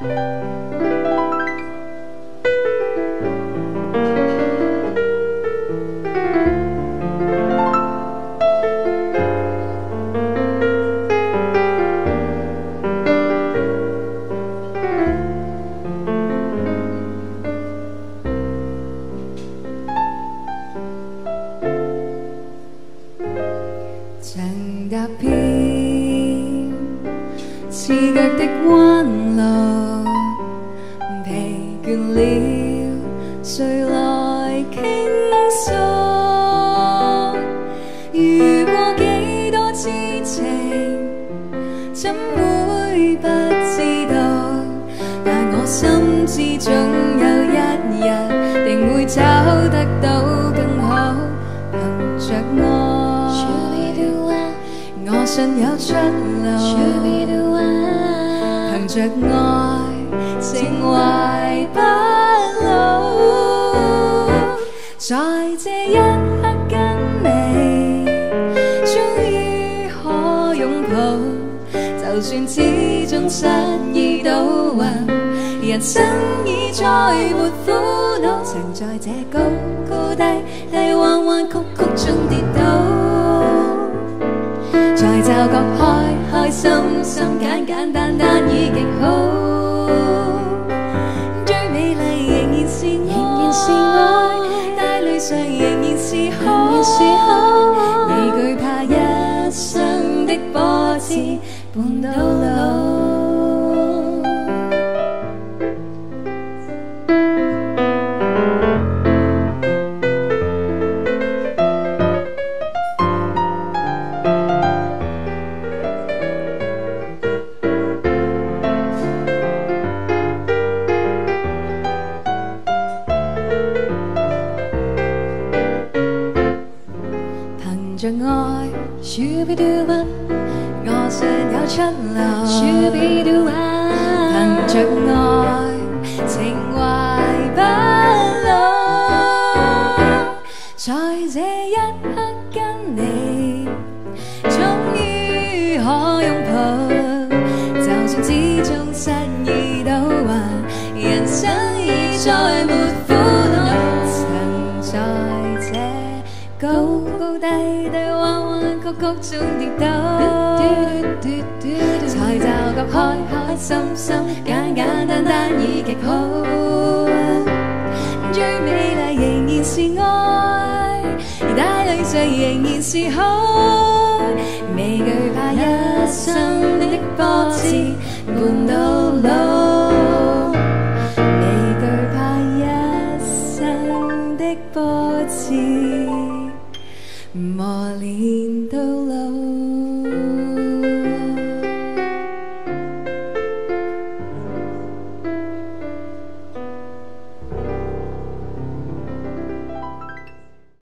长大。刺脚的弯路，疲倦了，谁来倾诉？遇过几多痴情，怎会不知道？但我心知总有一日，定会找得到。信有出路，凭着爱情怀不老。在这一刻跟你终于可拥抱，就算始终失意倒运，人生已再没苦恼。曾在这高高低低弯弯曲曲中跌倒。就觉开开心心、简简单单已极好，最美丽仍然是仍然是爱，带泪上仍然是好，未惧怕一生的波折伴到老。凭着爱，我尚有出路。凭着爱，情怀不老。在这一刻，跟你终于可拥抱，就算始终失意都还，人生已再没。高高低低弯弯曲曲中跌倒，才找觉开开心心简简单单已极好。最美丽仍然是爱，带泪睡仍然是好，未惧怕一生的波折伴到老，未惧怕一生的波折。Ma